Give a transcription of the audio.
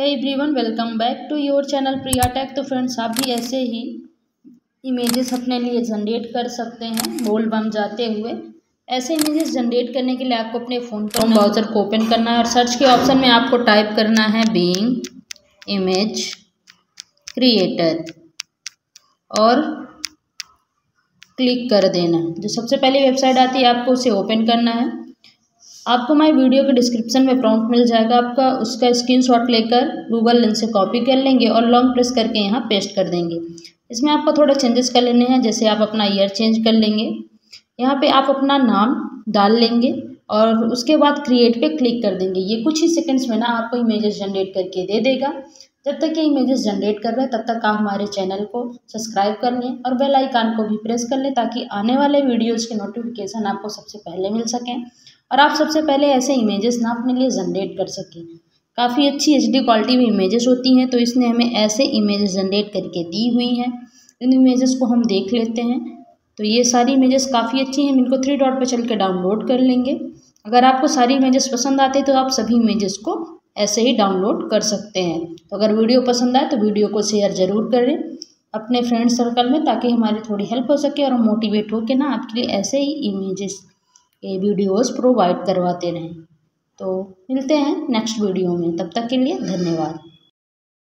Everyone welcome back to your channel Priya tech तो friends आप भी ऐसे ही इमेजेस अपने लिए जनरेट कर सकते हैं बोल बम जाते हुए। ऐसे इमेजेस जनरेट करने के लिए आपको अपने फ़ोन पर ब्राउज़र को ओपन करना है और सर्च के ऑप्शन में आपको टाइप करना है बीइंग इमेज क्रिएटर और क्लिक कर देना। जो सबसे पहले वेबसाइट आती है, आपको उसे ओपन करना है। आपको हमारी वीडियो के डिस्क्रिप्शन में प्रॉम्प्ट मिल जाएगा। आपका उसका स्क्रीनशॉट लेकर गूगल लिंक से कॉपी कर लेंगे और लॉन्ग प्रेस करके यहाँ पेस्ट कर देंगे। इसमें आपको थोड़ा चेंजेस कर लेने हैं, जैसे आप अपना ईयर चेंज कर लेंगे। यहाँ पे आप अपना नाम डाल लेंगे और उसके बाद क्रिएट पे क्लिक कर देंगे। ये कुछ ही सेकंड्स में ना आपको इमेजेस जनरेट करके दे देगा। जब तक ये इमेजेस जनरेट कर रहे हैं, तब तक आप हमारे चैनल को सब्सक्राइब कर लें और बेल आइकान को भी प्रेस कर लें ताकि आने वाले वीडियोज़ के नोटिफिकेशन आपको सबसे पहले मिल सकें। और आप सबसे पहले ऐसे इमेजेस ना अपने लिए जनरेट कर सकें। काफ़ी अच्छी एच डी क्वालिटी में इमेजेस होती हैं तो इसने हमें ऐसे इमेजेस जनरेट करके दी हुई हैं। इन इमेजेस को हम देख लेते हैं। तो ये सारी इमेजेस काफ़ी अच्छी हैं इनको थ्री डॉट पर चल के डाउनलोड कर लेंगे। अगर आपको सारी इमेजेस पसंद आते हैं तो आप सभी इमेजेस को ऐसे ही डाउनलोड कर सकते हैं। तो अगर वीडियो पसंद आए तो वीडियो को शेयर ज़रूर करें अपने फ्रेंड सर्कल में, ताकि हमारी थोड़ी हेल्प हो सके और हम मोटिवेट हो के ना आपके लिए ऐसे ही इमेजेस ये वीडियोस प्रोवाइड करवाते रहें। तो मिलते हैं नेक्स्ट वीडियो में। तब तक के लिए धन्यवाद।